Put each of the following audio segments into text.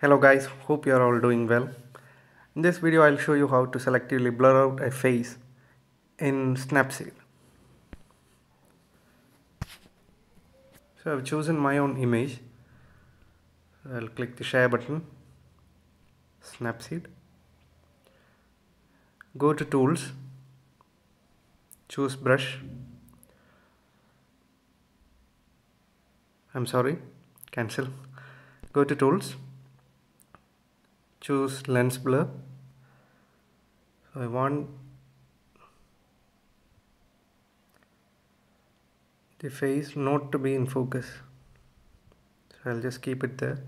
Hello guys, hope you are all doing well. In this video I'll show you how to selectively blur out a face in Snapseed. So I've chosen my own image. I'll click the share button, Snapseed. Go to tools, choose brush. I'm sorry, cancel. Go to tools, choose lens blur. So I want the face not to be in focus. So I'll just keep it there.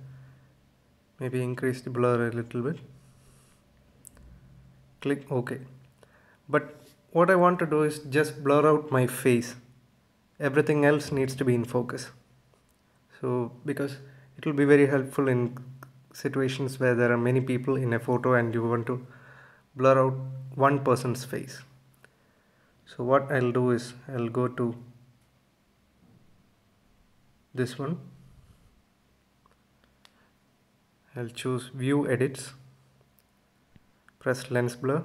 Maybe increase the blur a little bit. Click OK. But what I want to do is just blur out my face. Everything else needs to be in focus. So because it will be very helpful in situations where there are many people in a photo and you want to blur out one person's face. So what I'll do is I'll go to this one. I'll choose view edits press lens blur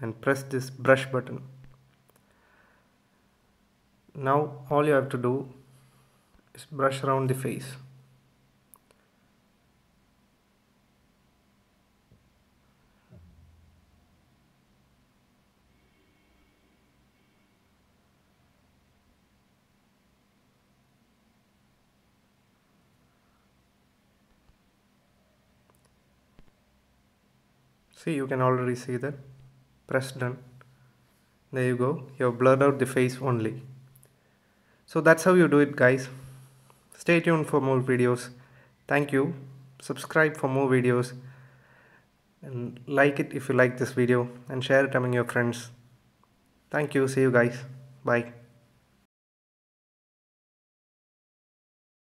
and press this brush button. Now all you have to do is brush around the face see you can already see that. Press done. There you go. You have blurred out the face only. So that's how you do it guys. Stay tuned for more videos. Thank you. Subscribe for more videos. And like it if you like this video. And share it among your friends. Thank you. See you guys. Bye